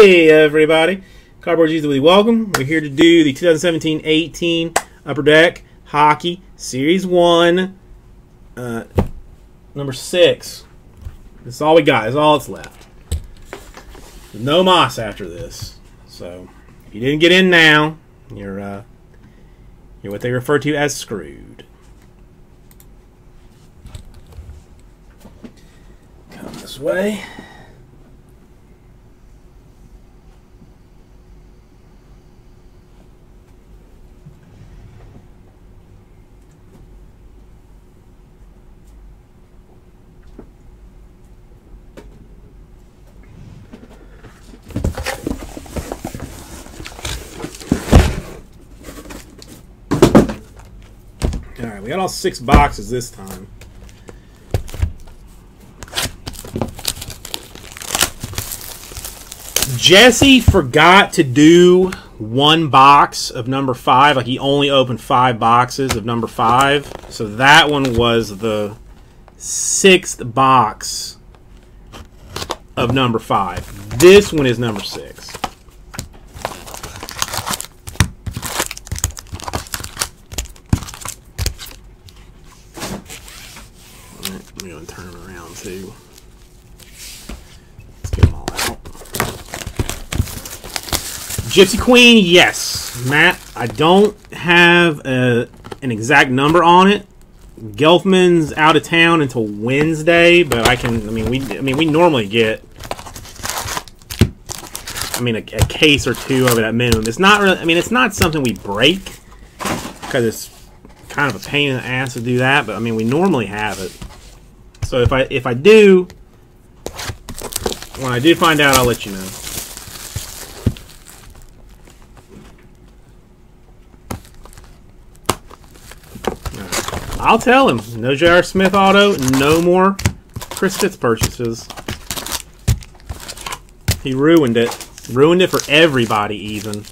Hey, everybody. Cardboard Jesus with. Welcome. We're here to do the 2017-18 Upper Deck Hockey Series 1, uh, number 6. That's all we got. That's all that's left. No moss after this. So, if you didn't get in now, you're, uh, you're what they refer to as screwed. Come this way. We got all six boxes this time. Jesse forgot to do one box of number five. Like he only opened five boxes of number five. So that one was the sixth box of number five. This one is number six. Alright, I'm going to Let's get them all out. Gypsy Queen, yes. Matt, I don't have a, an exact number on it. Gelfman's out of town until Wednesday, but I can. I mean, we. I mean, we normally get. I mean, a, a case or two of it at minimum. It's not really. I mean, it's not something we break because it's kind of a pain in the ass to do that. But I mean, we normally have it. So if I if I do, when I do find out, I'll let you know. I'll tell him. No J.R. Smith auto, no more Chris Fitz purchases. He ruined it. Ruined it for everybody, even.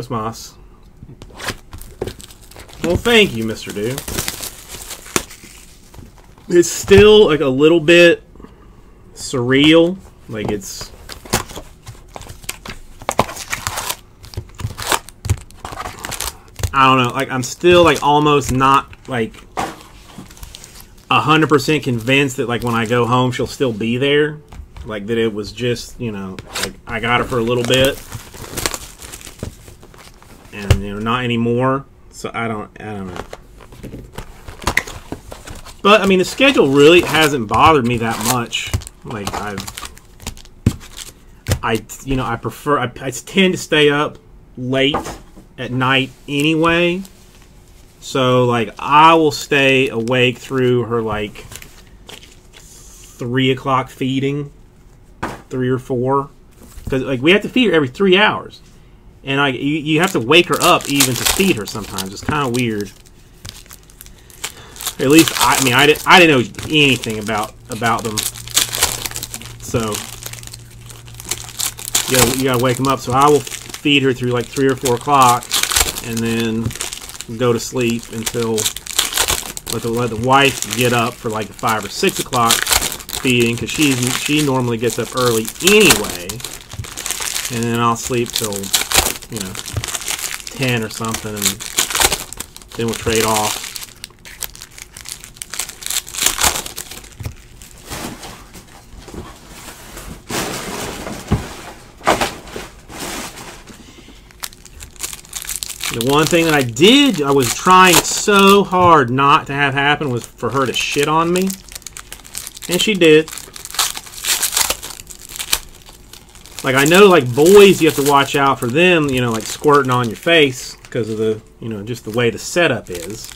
Dos Moss. Well, thank you, Mr. Do. It's still like a little bit surreal. Like it's. I don't know. Like I'm still like almost not like hundred percent convinced that like when I go home she'll still be there. Like that it was just you know like I got her for a little bit not anymore. So I don't I don't know. But I mean the schedule really hasn't bothered me that much. Like I've I you know I prefer I, I tend to stay up late at night anyway. So like I will stay awake through her like three o'clock feeding, three or four, because like we have to feed her every three hours and I you, you have to wake her up even to feed her sometimes. It's kind of weird. At least I, I mean I didn't I didn't know anything about about them, so you gotta, you gotta wake them up. So I will feed her through like three or four o'clock, and then go to sleep until let the let the wife get up for like five or six o'clock feeding because she's she normally gets up early anyway, and then I'll sleep till you know, 10 or something, and then we'll trade off. The one thing that I did, I was trying so hard not to have happen was for her to shit on me. And she did. Like I know like boys you have to watch out for them you know like squirting on your face because of the you know just the way the setup is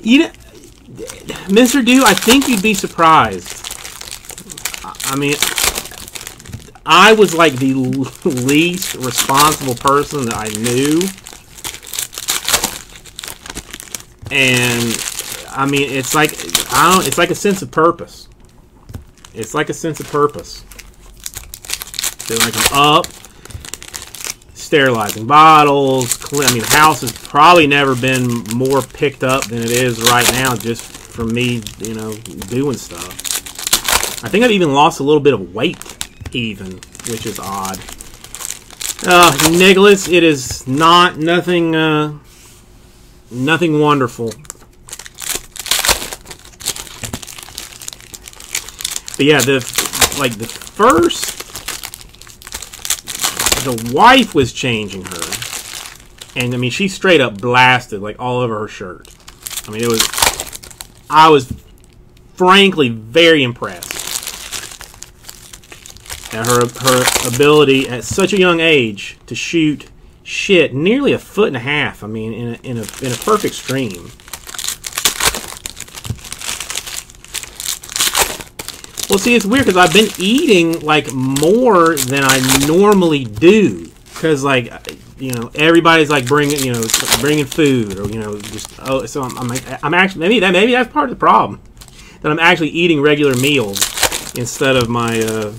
you know Mr. Do I think you'd be surprised I mean I was like the least responsible person that I knew. And I mean, it's like I don't. It's like a sense of purpose. It's like a sense of purpose. Like I'm up, sterilizing bottles. I mean, the house has probably never been more picked up than it is right now, just from me, you know, doing stuff. I think I've even lost a little bit of weight, even, which is odd. Uh, Nicholas, it is not nothing, uh, nothing wonderful. But yeah, the like the first, the wife was changing her, and I mean she straight up blasted like all over her shirt. I mean it was, I was frankly very impressed at her her ability at such a young age to shoot shit nearly a foot and a half. I mean in a in a in a perfect stream. Well, see, it's weird because I've been eating like more than I normally do. Because like, you know, everybody's like bringing, you know, bringing food or you know, just oh, so I'm, I'm, I'm actually maybe that maybe that's part of the problem that I'm actually eating regular meals instead of my, uh,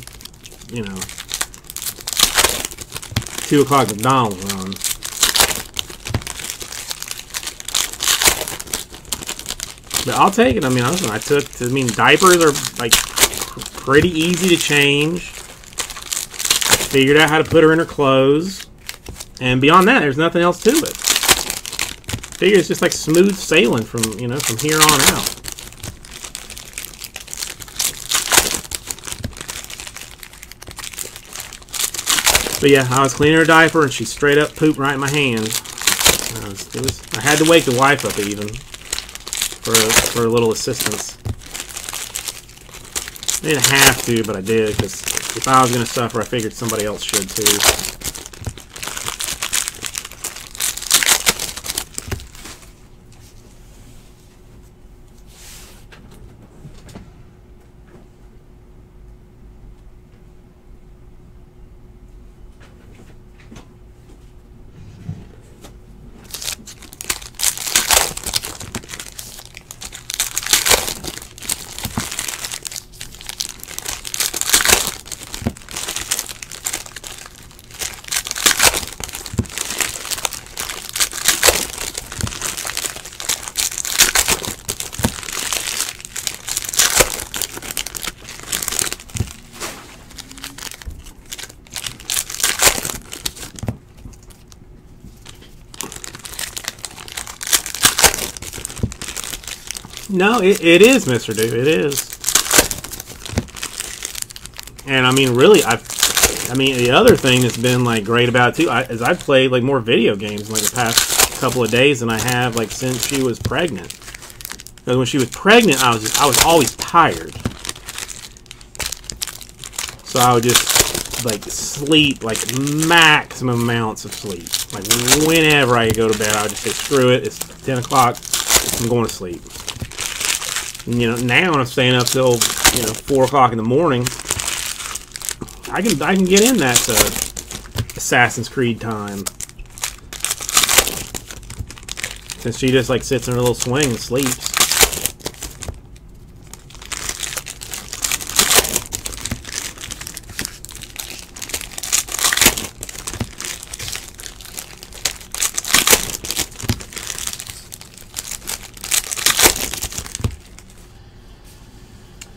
you know, two o'clock McDonald's run. But I'll take it. I mean, I took. I mean, diapers are like pretty easy to change. Figured out how to put her in her clothes. And beyond that, there's nothing else to it. Figure it's just like smooth sailing from, you know, from here on out. But yeah, I was cleaning her diaper and she straight up pooped right in my hand. I, was, was, I had to wake the wife up even for, for a little assistance. I didn't have to, but I did, because if I was going to suffer, I figured somebody else should too. No, it, it is, Mr. Dude. It is. And I mean, really, I've. I mean, the other thing that's been like great about it too I, is I've played like more video games in, like the past couple of days than I have like since she was pregnant. Because when she was pregnant, I was just I was always tired, so I would just like sleep like maximum amounts of sleep. Like whenever I go to bed, I would just say screw it. It's ten o'clock. I'm going to sleep you know, now I'm staying up till you know four o'clock in the morning. I can I can get in that uh, Assassin's Creed time. Since she just like sits in her little swing and sleeps.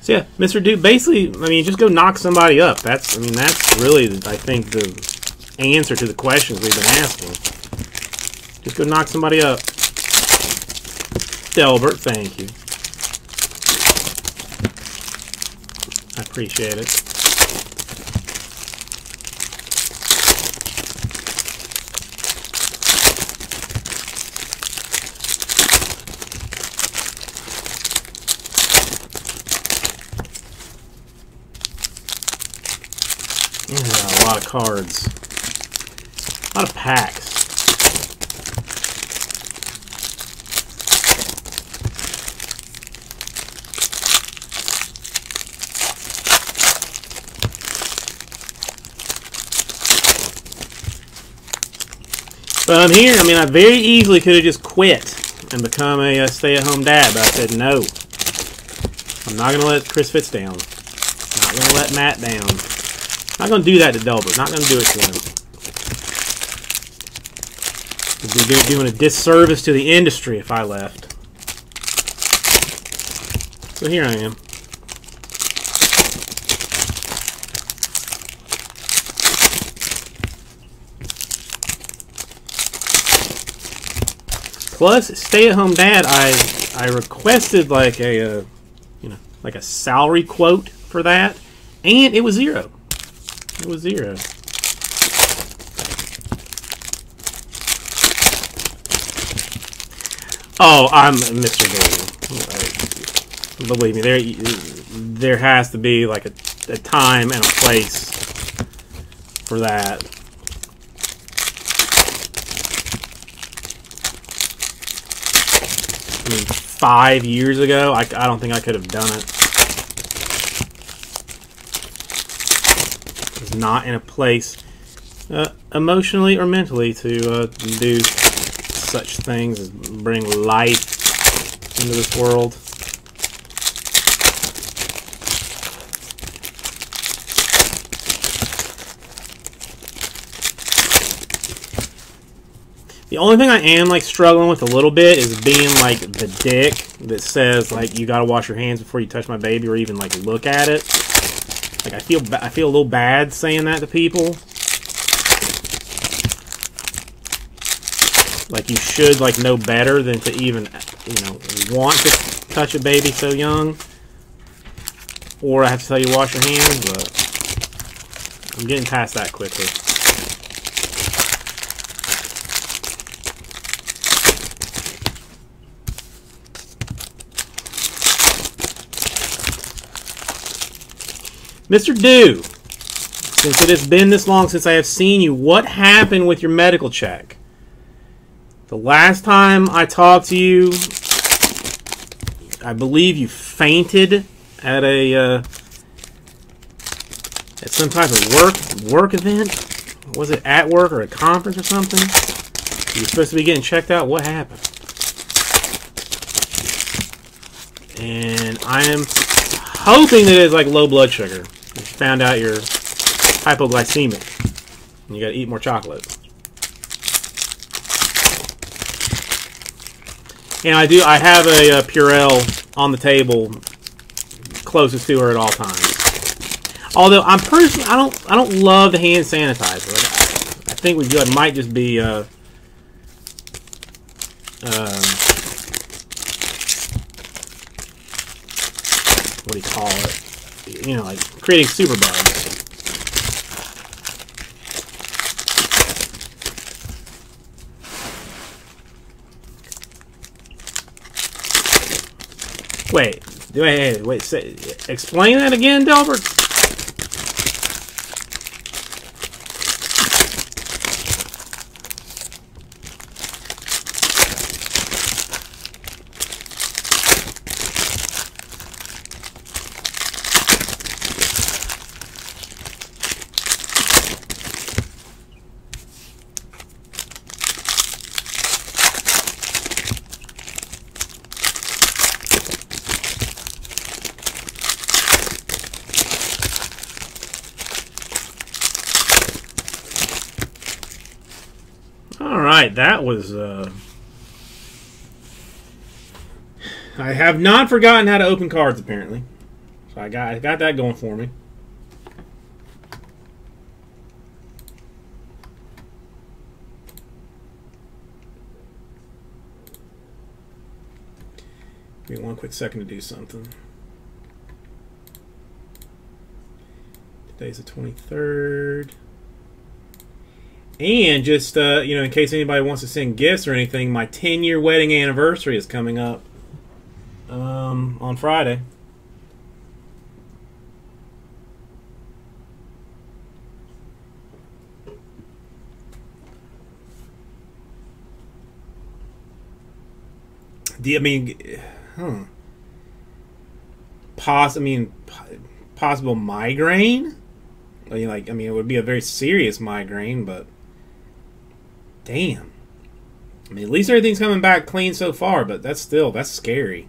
So yeah, Mr. Dude, basically, I mean, just go knock somebody up. That's, I mean, that's really, I think, the answer to the questions we've been asking. Just go knock somebody up. Delbert, thank you. I appreciate it. lot of cards. A lot of packs. But I'm here. I mean, I very easily could have just quit and become a, a stay-at-home dad, but I said no. I'm not going to let Chris Fitz down. I'm not going to let Matt down. Not going to do that to Delbert. Not going to do it to him. Would be doing a disservice to the industry if I left. So here I am. Plus, stay-at-home dad, I I requested like a, uh, you know, like a salary quote for that, and it was zero. It was zero. Oh, I'm Mr. Daily. Believe me, there there has to be like a, a time and a place for that. I mean, five years ago, I, I don't think I could have done it. I was not in a place uh, emotionally or mentally to uh, do such things as bring life into this world. The only thing I am like struggling with a little bit is being like the dick that says like you got to wash your hands before you touch my baby or even like look at it. Like I feel I feel a little bad saying that to people. Like you should like know better than to even you know want to touch a baby so young. Or I have to tell you wash your hands, but I'm getting past that quickly. Mr. Dew, since it has been this long since I have seen you, what happened with your medical check? The last time I talked to you, I believe you fainted at a uh, at some type of work work event. Was it at work or a conference or something? You're supposed to be getting checked out. What happened? And I am hoping that it's like low blood sugar. You found out you're hypoglycemic. And you got to eat more chocolate. And I do. I have a, a Purell on the table, closest to her at all times. Although I'm personally, I don't, I don't love the hand sanitizer. I, I think we good might just be, uh, uh, what do you call it? You know, like creating super bugs. Wait, wait, wait, say, explain that again, Delbert? All right, that was. Uh... I have not forgotten how to open cards. Apparently, so I got I got that going for me. Give me one quick second to do something. Today's the 23rd. And just, uh, you know, in case anybody wants to send gifts or anything, my 10 year wedding anniversary is coming up um, on Friday. I mean, huh? Poss, I mean, possible migraine. I mean, like, I mean, it would be a very serious migraine, but damn. I mean, at least everything's coming back clean so far, but that's still that's scary.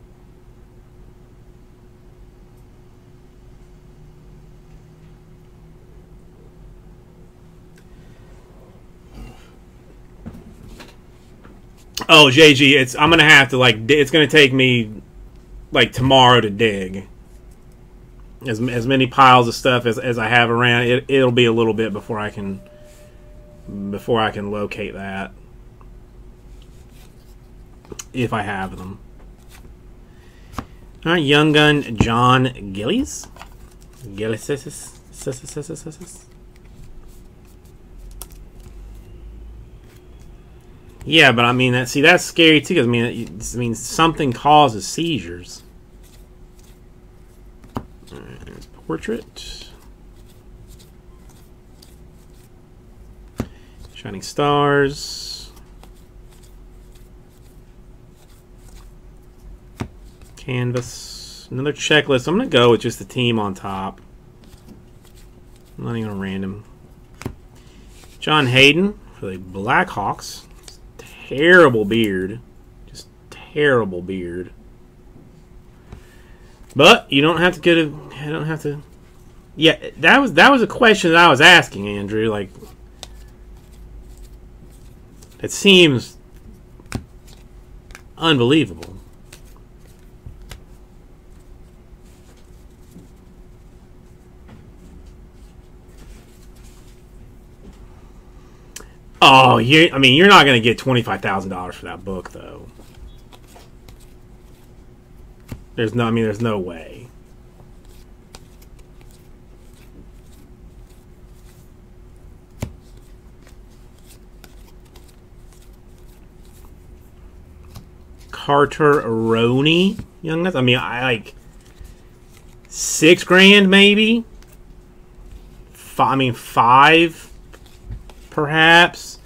Oh, JG, it's I'm gonna have to like it's gonna take me like tomorrow to dig as as many piles of stuff as, as I have around. It it'll be a little bit before I can before I can locate that if I have them. All right, Young Gun Jon Gillies. Gillies. Yeah, but I mean that. See, that's scary too. Cause I mean, it, I mean something causes seizures. there's portrait. Shining stars. Canvas. Another checklist. I'm gonna go with just the team on top. I'm not even random. John Hayden for the Blackhawks terrible beard. Just terrible beard. But you don't have to get a. I don't have to. Yeah, that was that was a question that I was asking Andrew. Like, it seems unbelievable. Oh, you! I mean, you're not going to get twenty five thousand dollars for that book, though. There's no. I mean, there's no way. Carter Rowney, youngness. I mean, I like six grand, maybe. Five, I mean, five perhaps.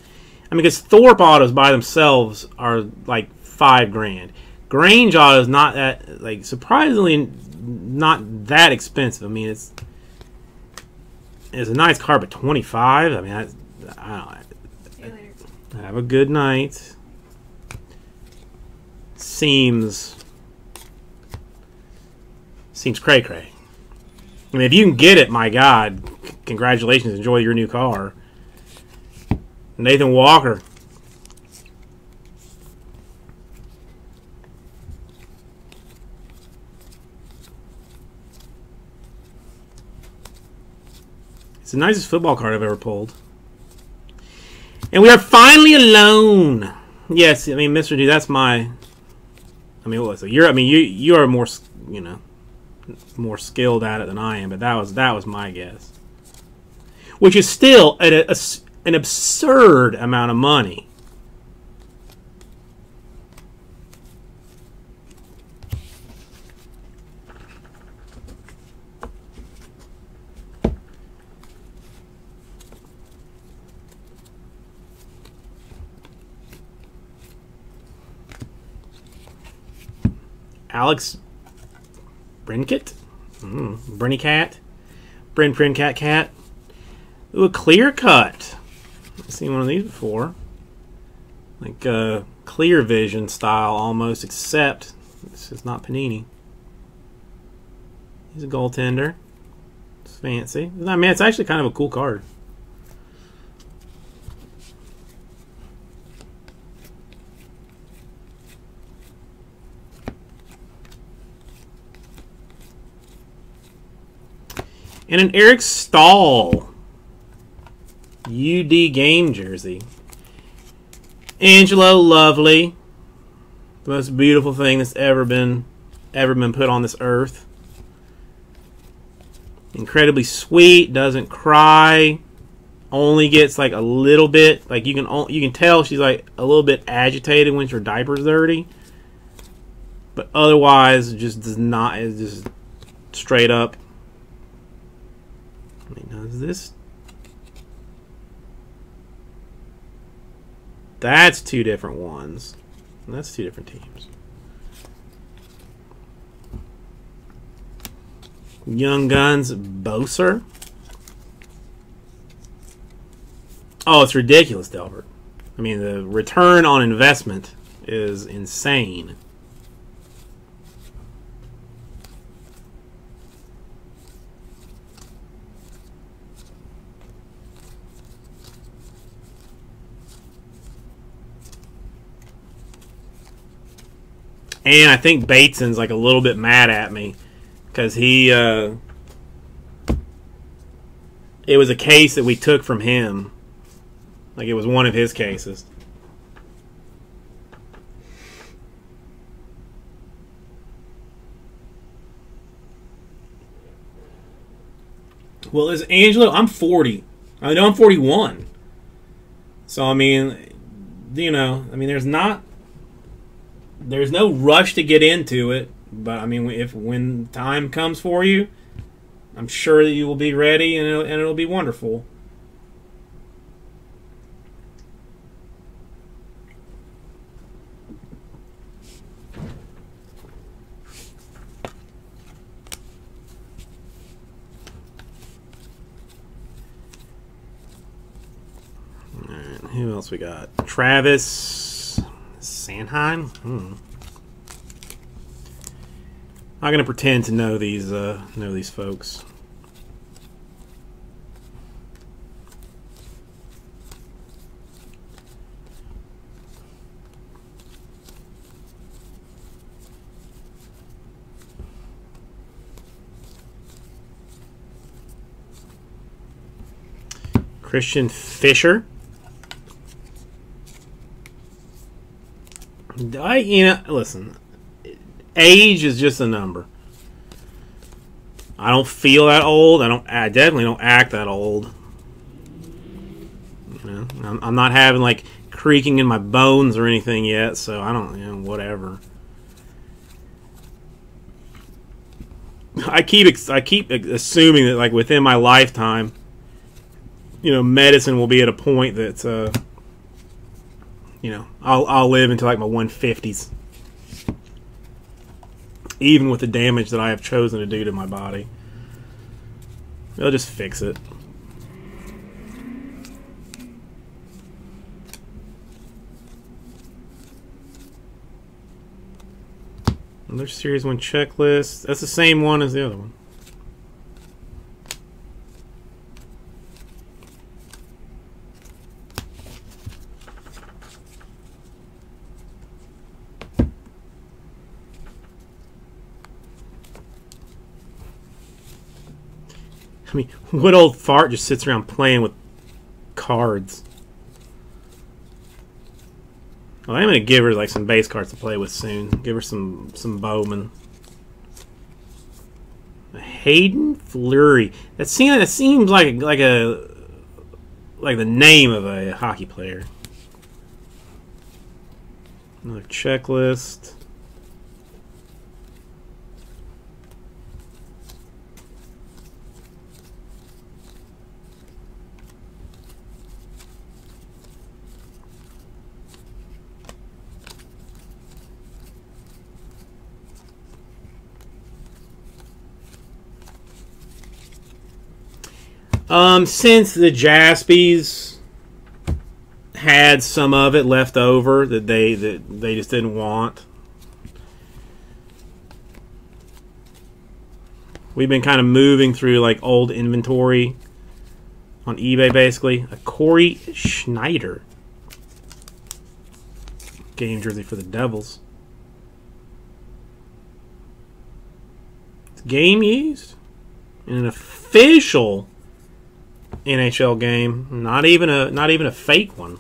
I mean, because Thorpe autos by themselves are like five grand. Grange auto is not that like surprisingly not that expensive. I mean, it's it's a nice car, but twenty five. I mean, I, I don't. Have a good night. Seems seems cray cray. I mean, if you can get it, my God, congratulations! Enjoy your new car. Nathan Walker. It's the nicest football card I've ever pulled. And we are finally alone. Yes, I mean, Mr. D, that's my. I mean, what was it? You're. I mean, you you are more, you know, more skilled at it than I am. But that was that was my guess. Which is still at a, a an absurd amount of money. Alex Brinkett? Mm, Brinny Cat? Bryn Prin Cat Cat? Ooh, a clear cut I've seen one of these before. Like uh, clear vision style almost, except this is not Panini. He's a goaltender. It's fancy. I mean, it's actually kind of a cool card. And an Eric Staal UD game jersey. Angelo Lovely. The most beautiful thing that's ever been ever been put on this earth. Incredibly sweet, doesn't cry. Only gets like a little bit like you can you can tell she's like a little bit agitated when her diaper's dirty. But otherwise just does not is just straight up. I mean, does this That's two different ones. That's two different teams. Young Guns Boser. Oh, it's ridiculous, Delbert. I mean, the return on investment is insane. And I think Bateson's like a little bit mad at me because he, uh, it was a case that we took from him. Like it was one of his cases. Well, is Angelo? I'm 40. I know I'm 41. So I mean, you know, I mean, there's not, there's no rush to get into it. But I mean, if when time comes for you, I'm sure that you will be ready, and it'll, and it'll be wonderful. who else we got? Travis Sanheim. Hmm. I'm gonna pretend to know these uh, know these folks. Christian Fischer. I you know listen, age is just a number. I don't feel that old. I don't. I definitely don't act that old. You know, I'm, I'm not having like creaking in my bones or anything yet, so I don't. You know, whatever. I keep I keep assuming that like within my lifetime, you know, medicine will be at a point that uh, you know I'll I'll live into like my 150s even with the damage that I have chosen to do to my body. They'll just fix it. Another Series 1 checklist. That's the same one as the other one. I mean, what old fart just sits around playing with cards? Well, I'm gonna give her like some base cards to play with soon. Give her some some Bowman. Hayden Fleury. That seems that seems like like a like the name of a hockey player. Another checklist. Um, since the Jaspies had some of it left over that they that they just didn't want. We've been kind of moving through like old inventory on eBay basically. A Cory Schneider game jersey for the Devils. It's Game used in an official NHL game. Not even a not even a fake one.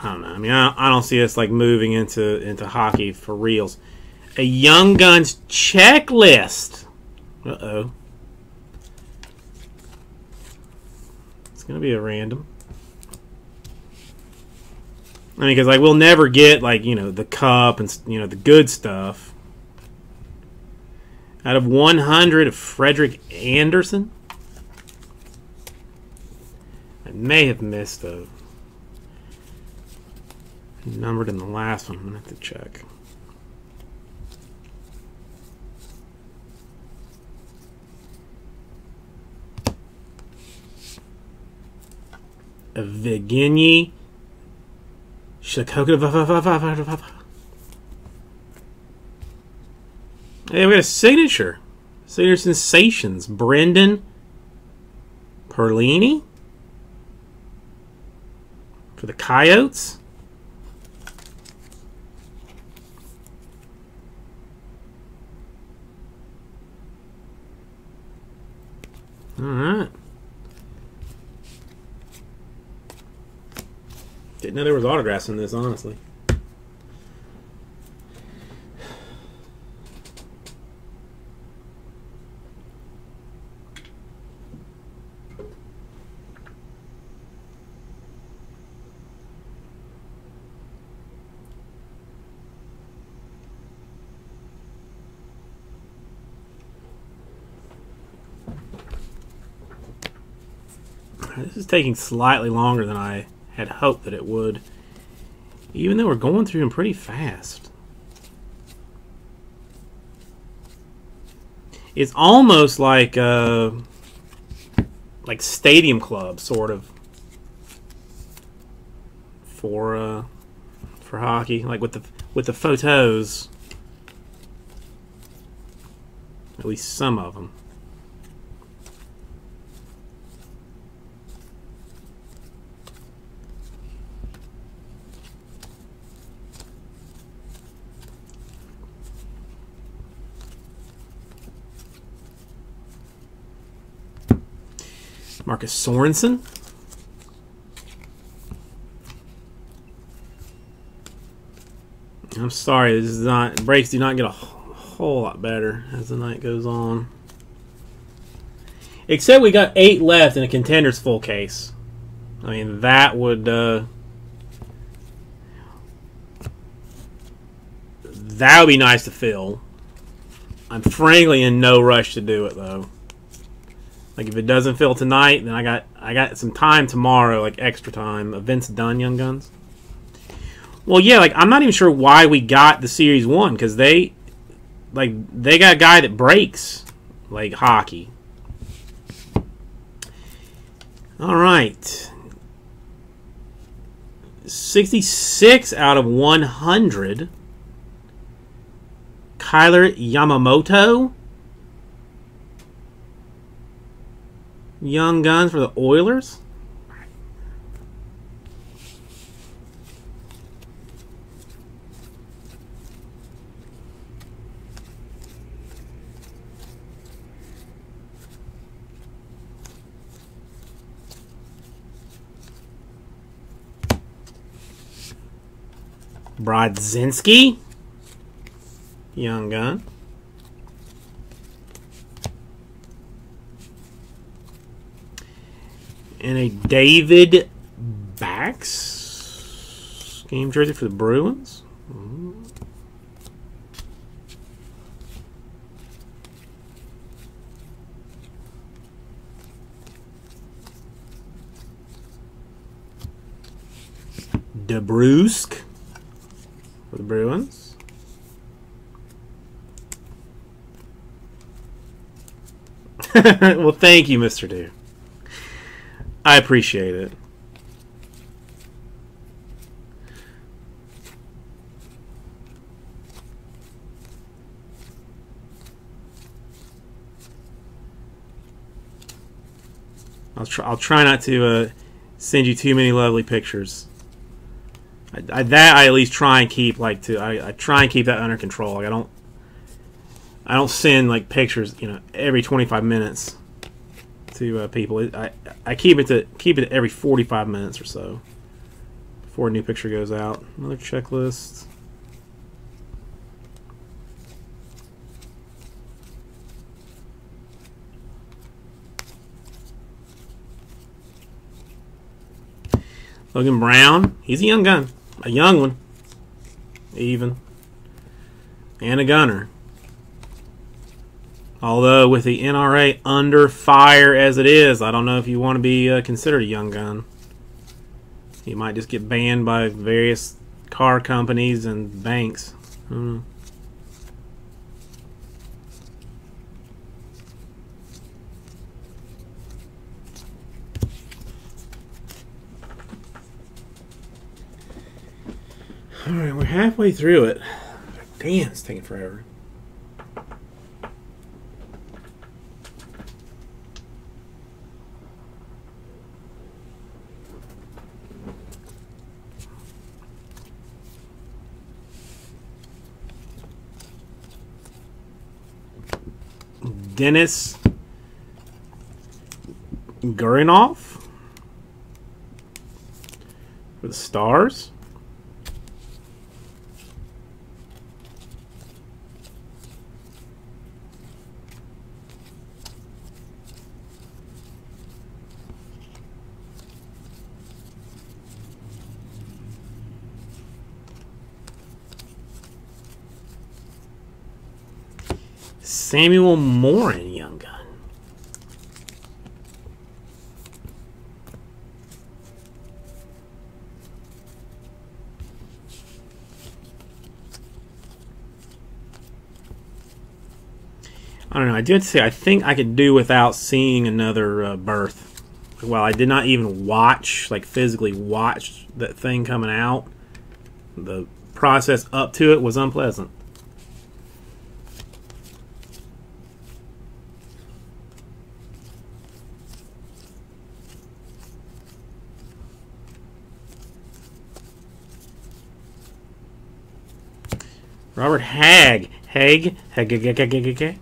I don't know. I mean, I, I don't see us like moving into into hockey for reals. A Young Guns checklist. Uh oh. It's gonna be a random. I mean, because like we'll never get like you know the cup and you know the good stuff out of 100 of Frederik Andersen. I may have missed a numbered in the last one. I'm going to have to check. Evgeny Shakokov. Hey, we got a signature. Signature sensations. Brendan Perlini for the Coyotes. All right. Didn't know there was autographs in this, honestly. This is taking slightly longer than I had hoped that it would. Even though we're going through them pretty fast. It's almost like uh, like Stadium Club, sort of, for uh, for hockey. Like with the with the photos, at least some of them. Marcus Sorensen. I'm sorry, this is not breaks do not get a whole lot better as the night goes on. Except we got eight left in a contender's full case. I mean, that would uh, that would be nice to fill. I'm frankly in no rush to do it though. Like if it doesn't fill tonight, then I got I got some time tomorrow, like extra time. Events done, Young Guns. Well, yeah, like I'm not even sure why we got the series one because they, like, they got a guy that breaks like hockey. All right. 66 out of 100. Kailer Yamamoto. Young Guns for the Oilers. Brodzinski. Young Gun. And a David Backes game jersey for the Bruins. Mm-hmm. DeBrusk for the Bruins. well, thank you, Mr. Dude. I appreciate it. I'll try. I'll try not to uh, send you too many lovely pictures. I, I, that I at least try and keep like to. I, I try and keep that under control. Like I don't. I don't send like pictures. You know, every 25 minutes to uh, people. I I keep it to keep it every 45 minutes or so before a new picture goes out. Another checklist. Logan Brown, he's a young gun, a young one, even, and a gunner. Although with the NRA under fire as it is, I don't know if you want to be uh, considered a young gun. You might just get banned by various car companies and banks. Hmm. Alright, we're halfway through it. Damn, it's taking forever. Denis Gurianov for the Stars. Samuel Morin, young gun. I don't know. I did say I think I could do without seeing another uh, birth. Well, I did not even watch, like physically watch that thing coming out. The process up to it was unpleasant. Robert Hagg. Hag. Hag. Hag. Hag. Hag. Hag. Hag.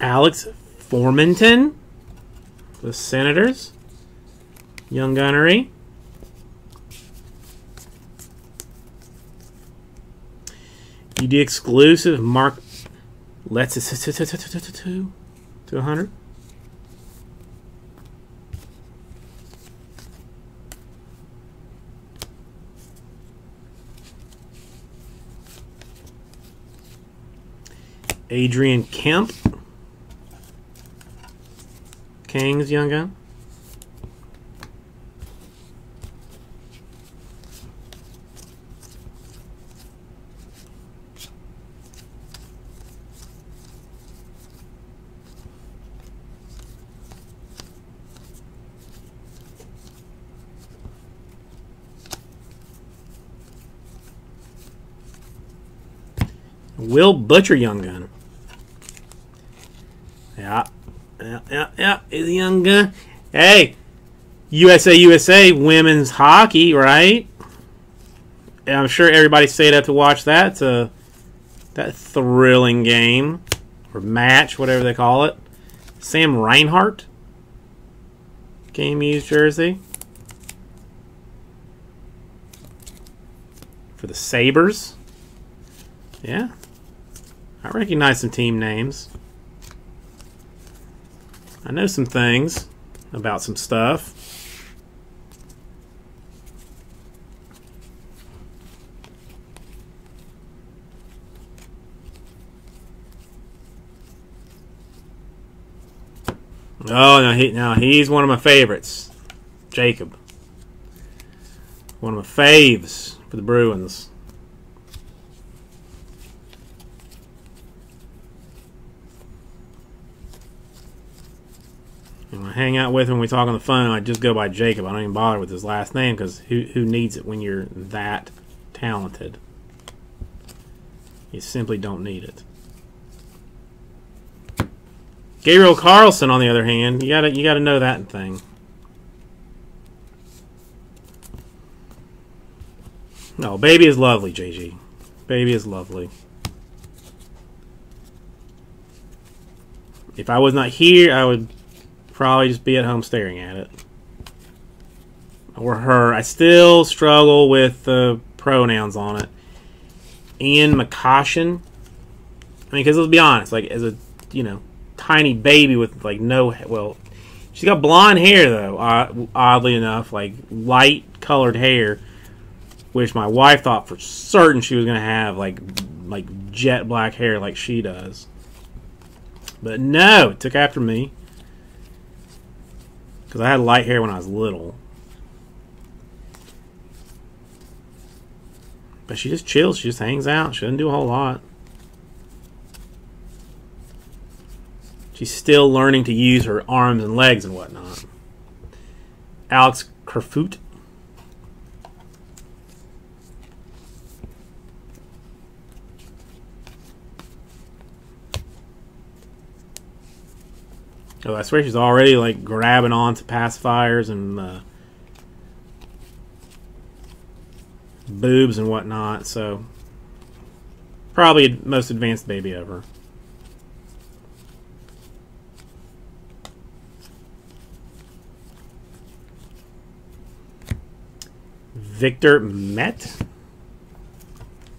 Alex Formenton, the Senators, Young Gunnery. UD exclusive Mark Let's to 100. Adrian Kempe. King's young gun. Will Butcher Young Gun. Yeah. Yeah, yeah. A young gun. Hey, USA, USA women's hockey, right? And I'm sure everybody stayed up to watch that. A, that thrilling game or match, whatever they call it. Sam Reinhart, game used jersey for the Sabres. Yeah, I recognize some team names. I know some things about some stuff. Oh, now he now he's one of my favorites, Jacob. One of my faves for the Bruins. I hang out with him, we talk on the phone, I just go by Jacob. I don't even bother with his last name because who, who needs it when you're that talented? You simply don't need it. Gabriel Carlsson, on the other hand, you gotta you gotta know that thing. No, baby is lovely, JG. Baby is lovely. If I was not here, I would probably just be at home staring at it. Or her. I still struggle with the pronouns on it. Ian McCoshen I mean, because let's be honest, like as a you know tiny baby with like no well, she's got blonde hair though. Oddly enough, like light colored hair, which my wife thought for certain she was gonna have like like jet black hair like she does. But no, it took after me because I had light hair when I was little. But she just chills. She just hangs out. She doesn't do a whole lot. She's still learning to use her arms and legs and whatnot. Alex Kerfoot. I swear she's already like grabbing onto pacifiers and uh, boobs and whatnot. So probably most advanced baby ever. Victor Met.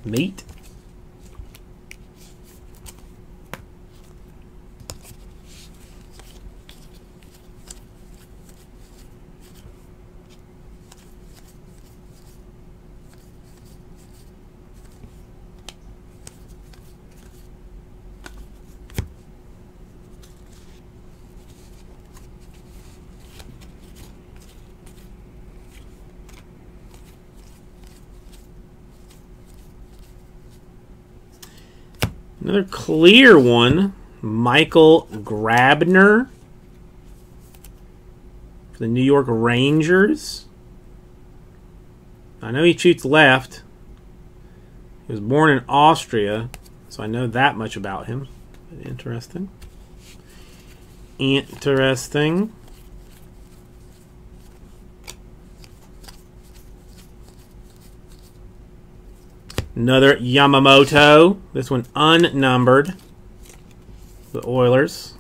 Meat. Another clear one. Michael Grabner for the New York Rangers. I know he shoots left. He was born in Austria, so I know that much about him. Interesting. Interesting. Another Yamamoto. This one unnumbered. The Oilers.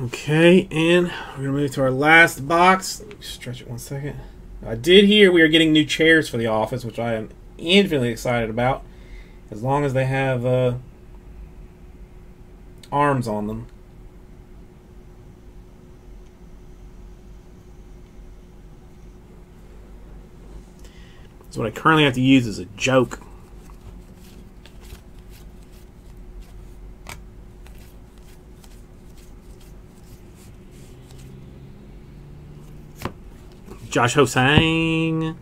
Okay, and we're gonna move to our last box. Stretch it one second. I did hear we are getting new chairs for the office, which I am infinitely excited about, as long as they have uh, arms on them. So what I currently have to use is a joke. Josh Ho-Sang.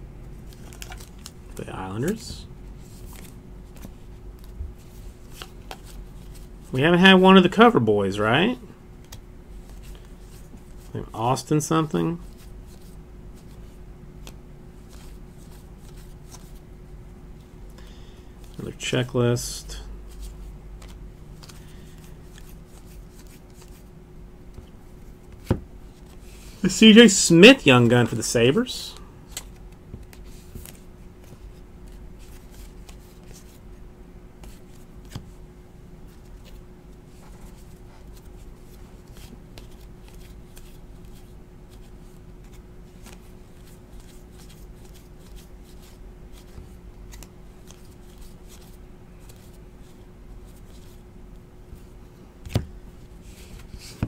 We haven't had one of the cover boys, right? Austin something. Another checklist. The CJ Smith young gun for the Sabres.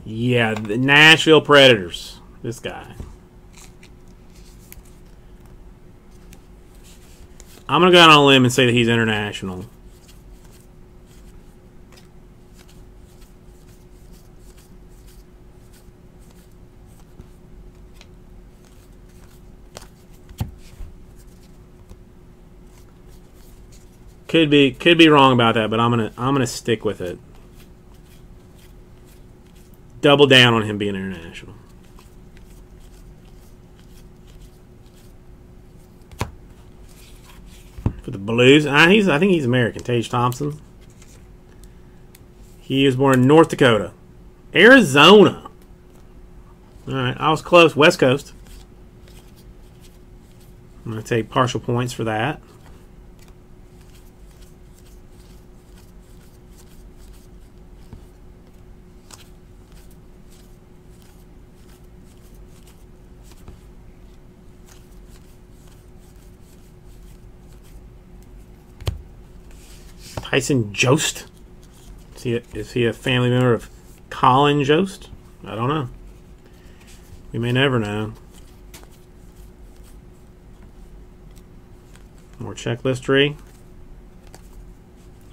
Yeah, the Nashville Predators. This guy. I'm going to go out on a limb and say that he's international. Could be could be wrong about that, but I'm gonna I'm gonna stick with it. Double down on him being international. For the Blues, uh, he's I think he's American. Tage Thompson. He was born in North Dakota, Arizona. All right, I was close. West Coast. I'm going to take partial points for that. Tyson Jost. Is he, a, is he a family member of Colin Jost? I don't know. We may never know. More checklist tree.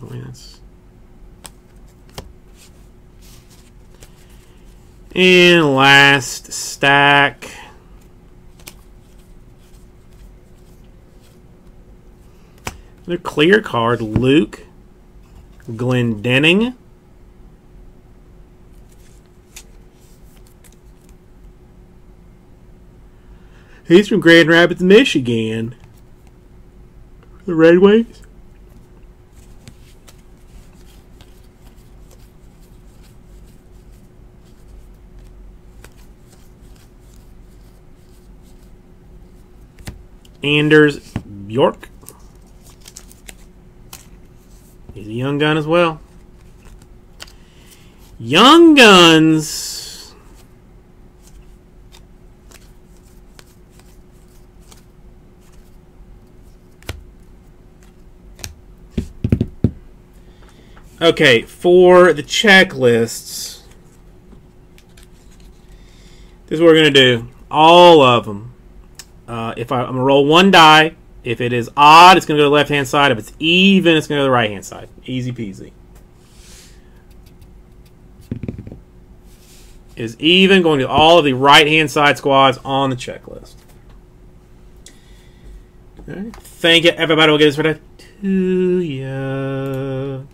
Oh, yes. And last stack. Another clear card, Luke Glendening. He's from Grand Rapids, Michigan. The Red Wings. Anders Bjork. He's a young gun as well. Young Guns. Okay, for the checklists, this is what we're going to do. All of them. Uh, if I, I'm going to roll one die, if it is odd, it's going to go to the left hand side. If it's even, it's going to go to the right hand side. Easy peasy. Is even going to all of the right hand side squads on the checklist. All right. Thank you, everybody. We'll get this right to you.